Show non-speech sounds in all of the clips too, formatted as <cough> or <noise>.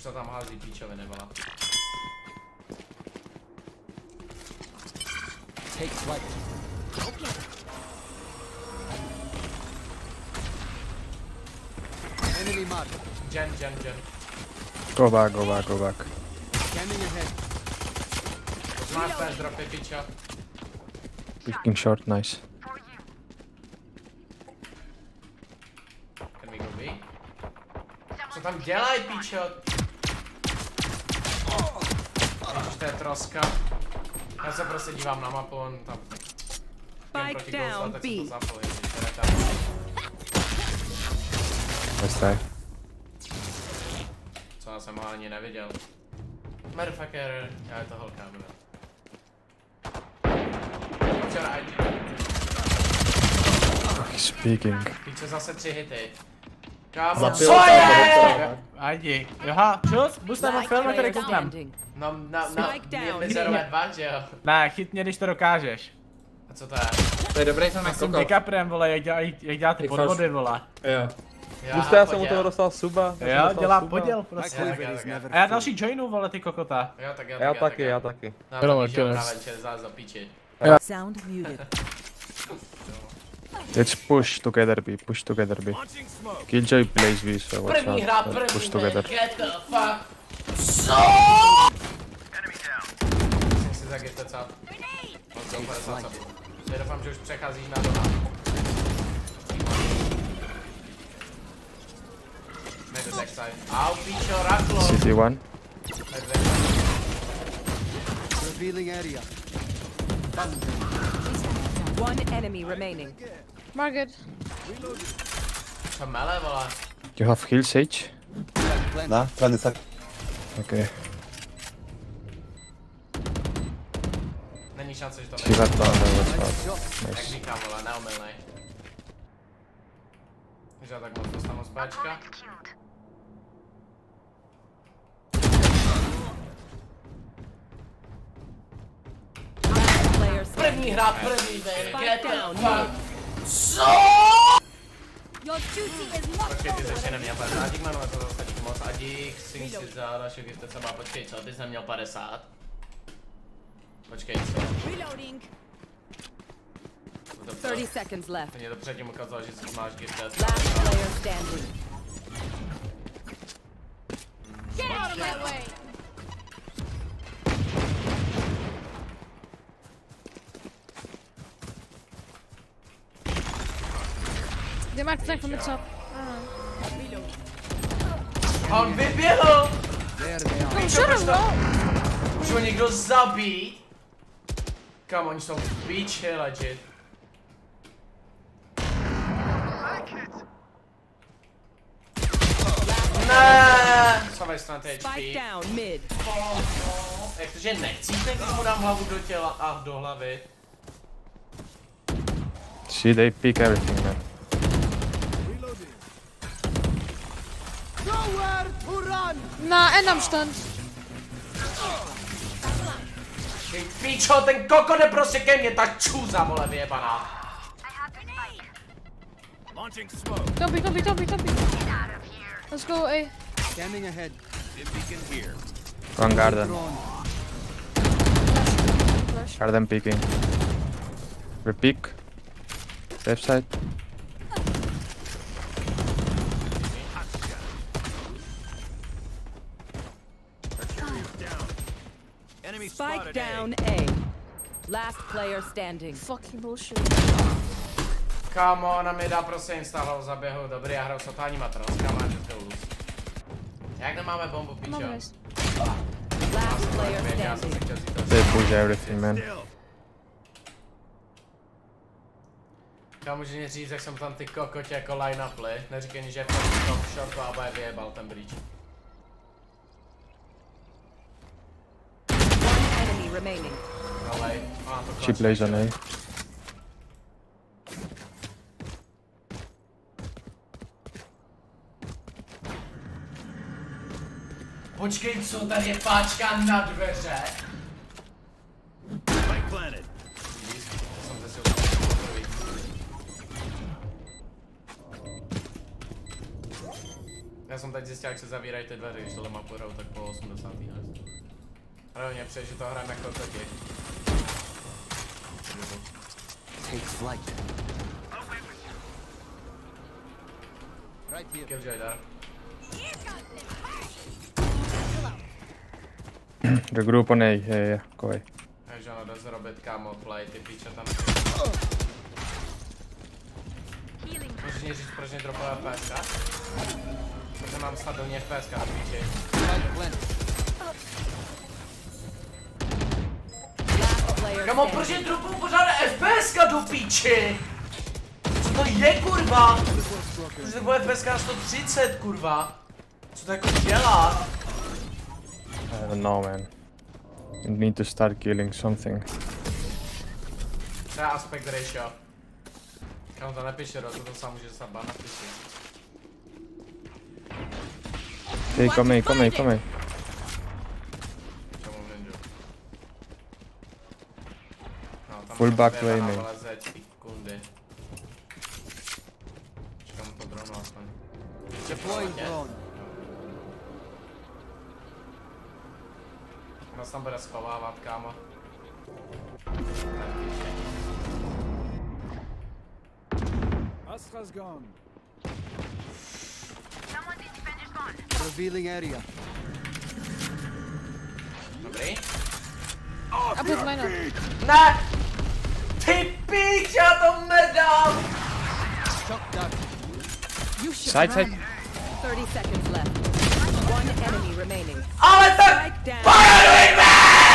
Už to tam hází píčoviny, vole. Take flight. Enemy mark. Gen, gen, gen. Go back, go back, go back. Scanning ahead. Máš flash dropy, pičo. Picking short, nice. Can we go B? Co tam dělají, pičo? To je troska. Já se prostě dívám na mapu, on tam... Spike Ghoustu, down tak B. Nice try. Co já jsem ho ani neviděl. Motherfucker, já je to holka, bude. Včera peeking. Píče zase tři hity. Kámo, Zapil co je? Ajdi. Joha, čus, buď tam film, který Player koukám. No, na, na, mizerové dva, že jo? Ne, chyt mě, když to dokážeš. A co to je? To je dobrý film Já jak jsem kokot. pick-uprem, vole, jak dělá, jak dělá ty podvody, vole. Jo. Juste, já jsem poděl. toho dostal suba. já jsem Jo, dělá poděl prostě. A já další joinu, vole, ty kokota. Jo, tak Já jo, tak taky, jo. já taky. No, Jenom taky, že jo, čel zás do píči. Sound muted. <laughs> Let's push together B, push together B. Killjoy plays B, so watch out. Let's push together. Get the fuck. So CT one. Revealing area. One enemy remaining. Margaret. You have heal, Sage? Nah, plan is Okay. Není šance, že to nejde. Vole. Že já tak moc dostanu. První hra, první man, get the down, fuck. Co? Your duty is not Počkej, ty jsi ještě neměl 50, dík mám to zase dík moc a dík, sing si za další gifte třeba, počkej, co, ty jsi neměl 50? Počkej, co? reloading. To, to, 30 seconds left. Mě to předtím ukázalo, že si máš gifted. Last player standing. They might flank from the top. On wybiegł! No, should have known. Musimy niego zabić. Come on, oni są w beach hilla, dude. Schowaj stąd HP. Jak to, že necíte, když mu dám hlavu do těla? Ach, do hlavy. Shit, they pick everything, man. Na, en am stand. Ty píčo, ten koko jde prostě ke mně, ta čůza, vole, vyjebaná. Don't be, don't be. Let's go A. Scanning ahead. One garden. Garden peeking. We peek. Left side. Spike down A. Last player standing. Fucking bullshit. Kámo, ona mi dá prostě install za běhu, dobrý, já hraju s totálníma troskama, že to luz. Jak nemáme bombu, píčo? Last player standing. They push everything, man. Kámo, můžeš mě říct, jak jsem tam ty kokotě jako line-uply. Neříkej mi, že je v tom shortu a bude vyjebal ten breach. One enemy remaining. She plays on A. Počkej, co tady je páčka na dveře? Já jsem teď zjistil, jak se zavírají ty dveře, když tohle mapu hrajou tak po 80. let. Ale mě přijde, že to hrajeme jako taky. Take flight. Right here. Killjoy on A, yeah, yeah, go away. Takže ono jde zrobit kámo play, ty píče tam. Můžeš mě říct, proč mě dropala FPSka? Protože mám stabilně FPSka na píči. Kamo, proč mě dropou pořád FPSka do píči? Co to je kurva? Protože to bude na 130 kurva. Co to jako dělá? I don't know, man. You need to start killing something. To je aspect ratio. Kam to nepiše, to to sám může dostat ban na píči. Hey, come A, come A, come A. Čemu ninja? No, tam Full tam back dvě way, na main. To dronu aspoň. Deploying drone. Nás tam bude schovávat, kámo. Astra's gone. Revealing area. Dobrý? Mine up. Ne! Side side. 30 seconds left. One enemy remaining. Oh, it's a man!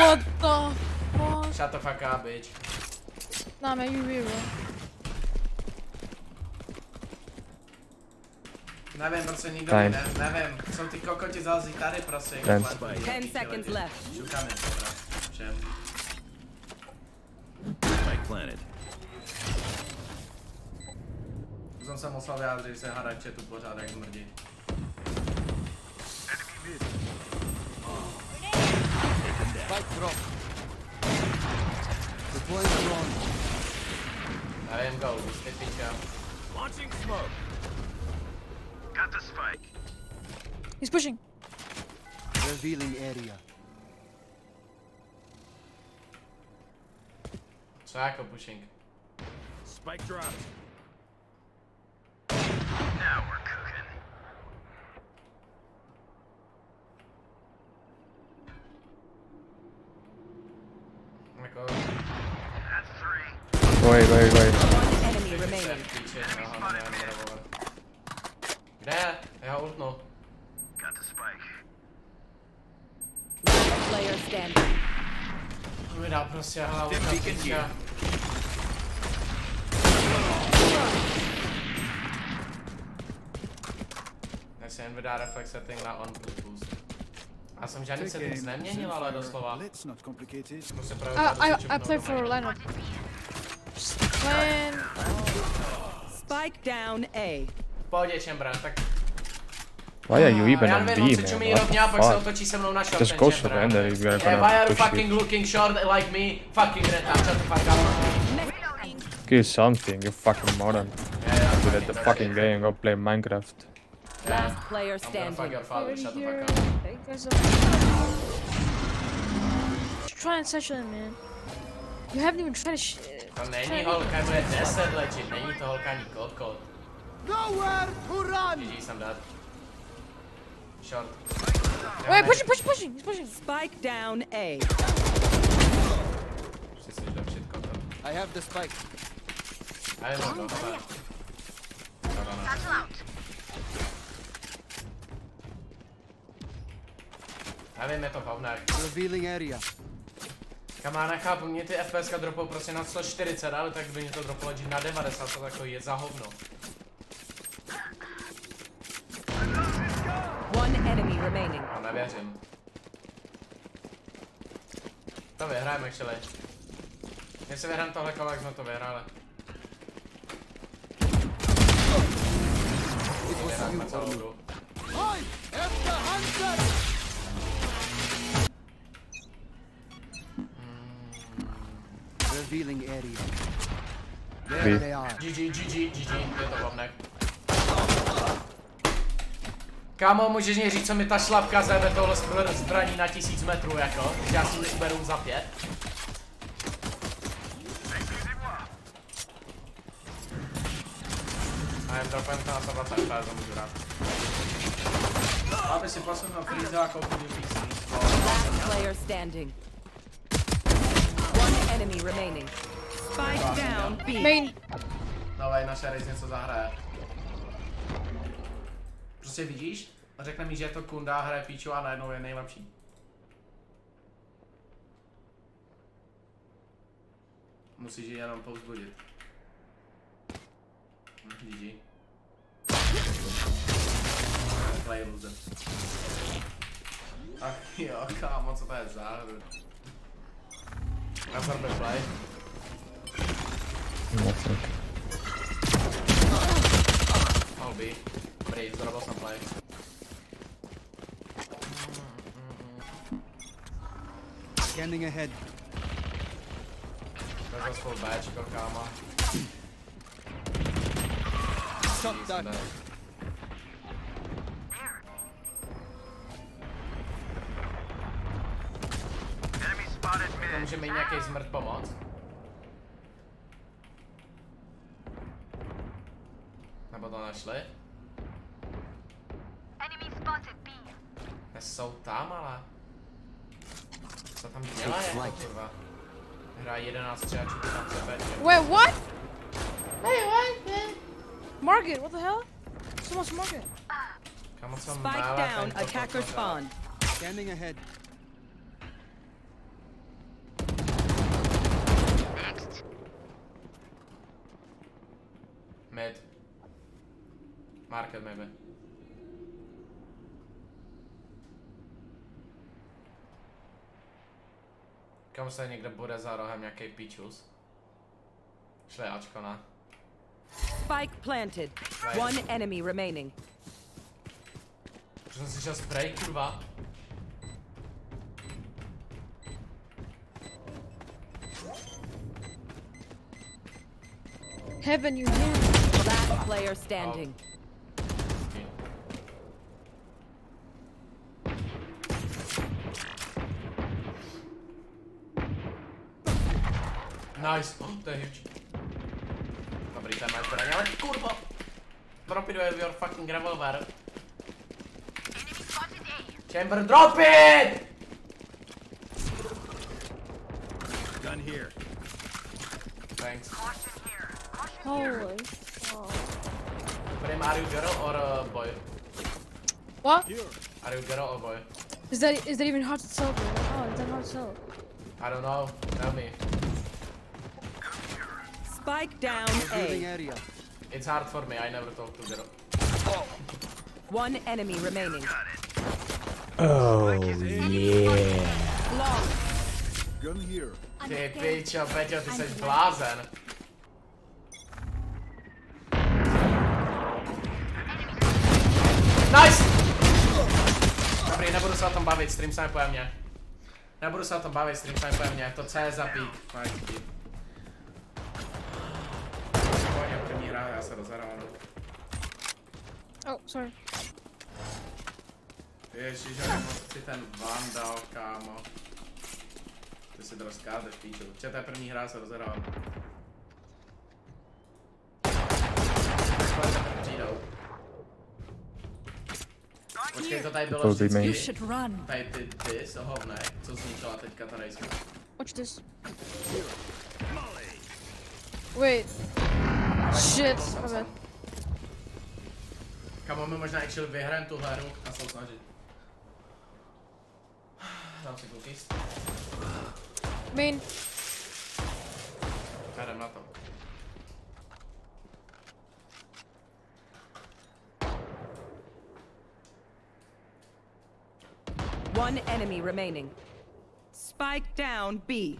what the fuck? Shut the fuck up, bitch. Nah, man, you reroll. Nevím, proč nikdo ne, nevím. Jsou ty kokoti za zitary, prosím. Ten seconds left planet. Zon samosalvează, îi se hara ce tu poți are cum mergi. Drone. I am go. Stepping down. Launching smoke. Got the spike. He's pushing. Revealing area. Saco pushing. Spike dropped. Now we're cooking. Oh my god. That's three. Wait, wait, wait. Enemy remaining. Got the spike. Player standing. Up, Vydá reflex setting na on plus boost. Já jsem žádný settings neměnil, ale doslova. Právě I, I, play for lineup. Just playing. Spike down A. V pohodě, Chamber, tak Why are you even on B, se man? What rovně the pak se fuck? otočí se mnou na short. Just go surrender if you're Yeah, gonna why are you fucking it. looking short like me? Fucking retard, shut the fuck up. Kill something, you fucking moron. Yeah, yeah, Good at the fucking game, go play Minecraft. Yeah. Last player I'm gonna fuck standing. your father, Already shut the fuck up. Hey, guys, Just try and satchel him, man. You haven't even tried to sh- To není holka, bude 10 legit, není to holka ani kokot. Nowhere to run! GG jsem dead. Short. Wait, pushing, pushing, pushing. He's pushing. Spike down A. Už si jsi lepšit kotem. I have the spike. A jenom do hele. Dobra, no. Nevím, je to hovnák. Revealing area. Kam já nechápu, mě ty FPSka dropou prostě na 140, ale tak by mě to droplo na 90, to takový je za hovno. One enemy remaining. No nevěřím. To vyhrajeme, actually. Jestli vyhrám tohle kolo, jak jsme to vyhráli. You celou hru. Revealing area. There they are. GG, GG, GG, je to hovnek. Kámo, můžeš mě říct, co mi ta šlapka zebe tohle zbr- zbraní na tisíc metrů, jako? Že já si ji beru za pět? A jen dropem to na 120 FPS, to můžu rád. Aby si posunul Freeza a koupit PC. Last player standing. Enemy remaining. Spike down B. Main. Dawaj, naše Raze něco zahraje. Prostě vidíš? Řekne mi, že je to kunda, hraje píču a najednou je nejlepší. Musíš ji jenom povzbudit. Hm, GG. Play loser. Ach jo, kámo, co to je za hru? I'm from the fly. I'll be. Peraí, eles ahead. There's us full batch, go. Shot that. to musimy im jakoś zmrt pomóc. No bo donaśli. Tam, ale... Co tam jako, 11, a czy tam? Wait, what? Hey, what? Man? What the hell? So much Margaret. Spike down, attacker spawn. Standing ahead. Mid. Market maybe. Kam se někde bude za rohem nějaký pičus? Šli Ačko na. Spike planted. One enemy remaining. Už jsem slyšel spray, kurva. Heaven, you here. Last player standing. Nice, oh, to je huge. Dobrý, ten máš zbraň, ale kurva! Drop it with your fucking revolver. Chamber, drop it! Gun here. Thanks. Holy. Fuck. Prim, are you girl or uh, boy? What? Are you girl or boy? Is that is that even hard to tell? Bro? Oh, is that hard to tell? I don't know. Tell me. Spike down Moving A. area. It's hard for me. I never talk to girl. One enemy remaining. Oh yeah. Long. Gun here. Ty pičo, Peťo, ty jsi blázen. Nice! Dobrý, nebudu se o tom bavit, stream snipuje mě. Nebudu se o tom bavit, stream snipuje mě. To C je za pík. Nice. Pohodě, první hra, já se rozhrávám. Oh, sorry. Ježiš, jak moc si ten vandal, kámo. Ty si to rozkázeš, píču. Če, to je první hra, já se rozhrávám. Počkej, to tady bylo vždycky. Tady ty, ty, sohovné, co zničila teďka ta rejska. Watch this. Wait. Shit. My. Kamo, my možná actually vyhrajeme tu hru a se snažit. Dám si cookies. Main. Já jdem na to. One enemy remaining. Spike down B.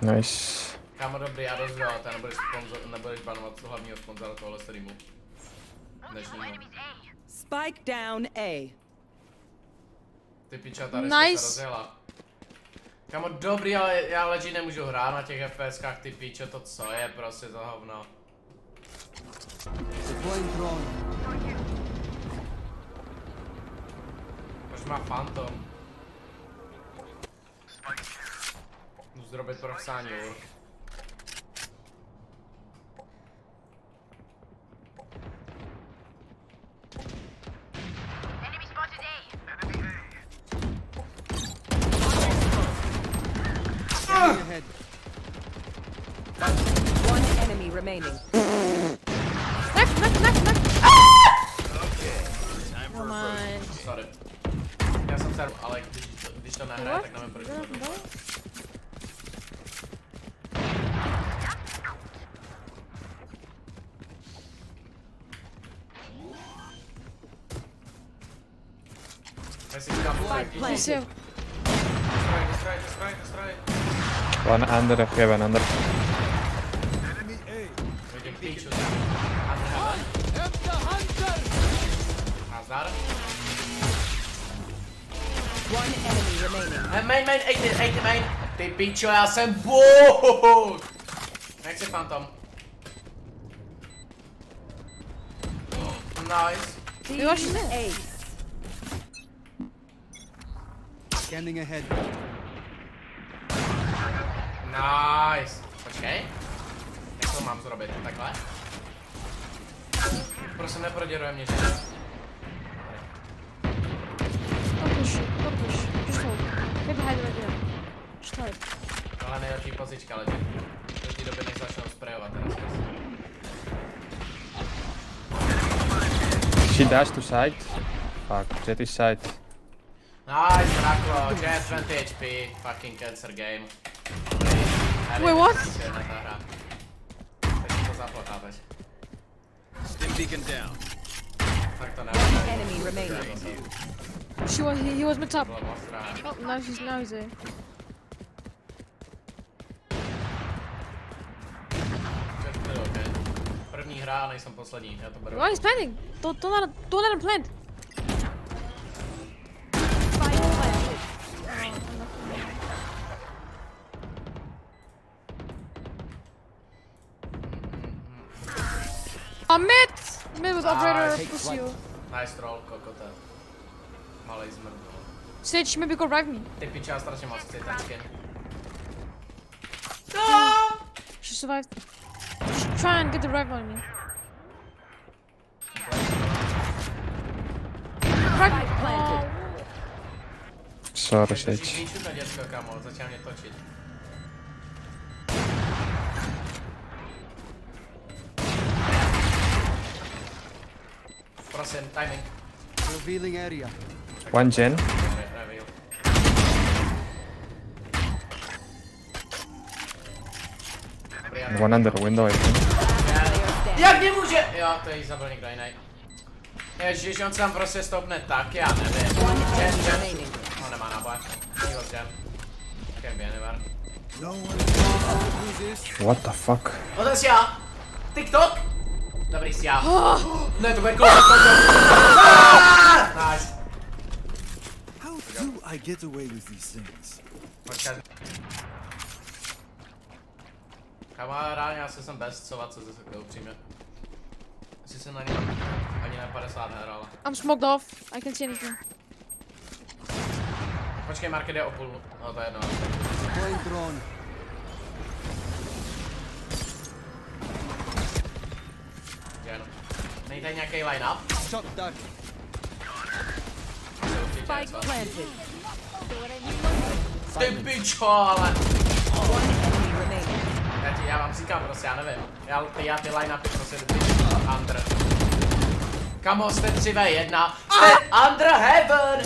Nice. Kámo, dobrý, já rozdělal, ty nebudeš, sponzor, nebudeš banovat hlavního sponzora tohle streamu. Dnešního. Spike down A. Ty piča, ta nice. Nice. se rozjela. Kamo, dobrý, ale já legit nemůžu hrát na těch FPSkách, ty pičo, to co je prostě za hovno. Proč má Phantom? Jdu zrobit profesání urk. remaining. <laughs> Next, next, next, next. Ah! Okay. Time for Come on. Sorry. Yeah, some sort of like digital nahra tak namen. One under heaven, under. Main, main, ejte, ejte, main. Ty pičo, já jsem bůh. Jak si Phantom? <gasps> Nice. Name? Ace. Scanning ahead. Nice. Počkej. Jak to mám zrobit? Takhle? Prosím, neproděruje mě, že? Już są. Wybuchaj drogiego. Cztery. Kochany, raczej pozyćka leci. Już nie robię najsłabszą spray'a teraz. She dashed to side. Fuck, jet is side. Nice, Rako. Jet 20 HP. Fucking cancer game. Wait, what? Stim beacon down. One enemy remaining. She was, he, he was mid top. Bylo moc rád. Oh, now he's, now he's there. Jet byl OK. První hra a nejsem poslední, já to beru. Why he's planning? Don't, don't let him, don't let him plant. Spike planted. A mid! Mid with ah, operator, push you. Nice troll, kokote. Malej zmrt. Sage, maybe go revive me. Ty piče, já strašně moc chci ten skin. She survived. Just try and get the revive on me. Revive me. planted. Sorry, Drží Sage. děcko, kamo, začal mě točit. Prosím, timing. Revealing area. One gen. One under window, I think. Jak nemůže? Jo, to jí zabil někdo jiný. Ježiš, on se tam prostě stoupne tak, já nevím. Jam. remaining. On nemá náboj. He was jam. Can be anywhere. No? What the fuck? O, to jsi já. TikTok? Dobrý jsi já. Ne, to bude <laughs> kolo, Nice. I get away with these things? Počkat. Kamarád, já se jsem bez covat, co zase takovou upřímně. Asi jsem na něj ani na 50 nehrál. I'm smoked off. I can't see anything. Počkej, market je o půl. No to je jedno. Deploying drone. Jen. Tady nějaký line-up? Shot duck. Asi Spike planted. Ty pičo, ale... Já, ti, já vám říkám prostě, já nevím. Já, ty, já ty line-upy prostě ty under. Kamo, jste 3v1. Jste under heaven!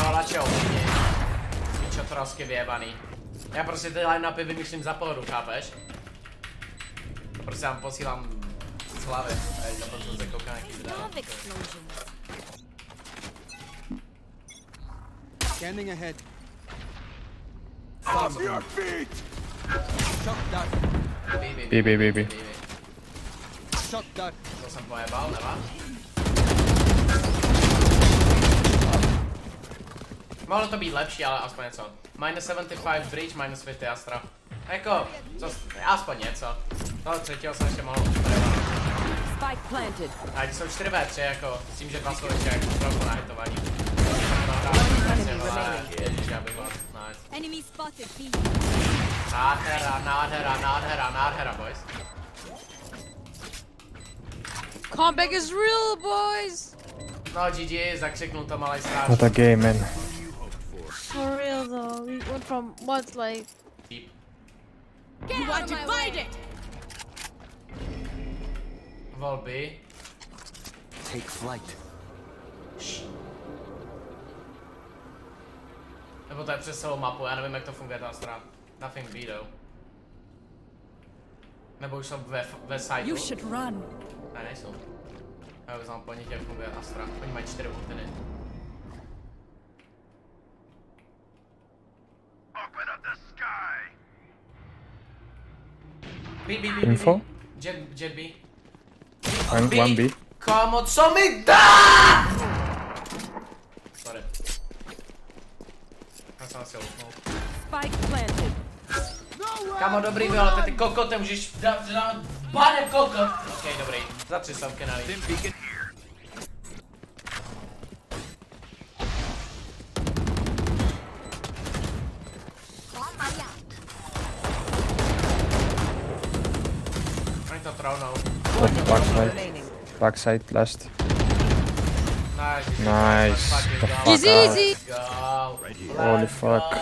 No, radši ovlivni. Pičo, trosky vyjebaný. Já prostě ty line-upy vymýšlím za pohodu, chápeš? Prostě vám posílám z hlavy. Ej, to potom se koukám nějaký video. Scanning ahead. Off your feet! Shot duck. Bí, Bí, bí, bí. Shot duck. To jsem pojebal, nemá? Mohlo to být lepší, ale aspoň něco. Minus 75 bridge, minus 50 Astra. Jako, co, aspoň něco. Toho třetího jsem ještě mohl utrvat. Spike planted. A když jsou 4 v 3 jako, s tím, že dva jsou ještě jako remaining. Enemy spotted. B. Not head not head not head not head boys. Comeback is real, boys. No, GG, to. What a game, man. For real though, we went from what like? Deep. Get you want to fight way. it? Vol B. Take flight. Nebo to je přes celou mapu, já nevím jak to funguje ta Astra. Nothing B though. Nebo už jsou ve, ve sideu. You should run. Ne, nejsou. Já bych znal po nich, jak funguje Astra. Oni mají čtyři ultiny. B, B, B, B, Info? B. Jet, jet B. B. one B. Kámo, co mi dá? Sorry. Já jsem asi ultnul. Spike planted. Kámo, dobrý byl, ale ty kokote můžeš dát, dát pane kokot. Ok, dobrý. Za tři stovky na Oni to traunou. Left, back side. Remaining. Back side, last. Nice. Nice. Fuck easy, Holy fuck.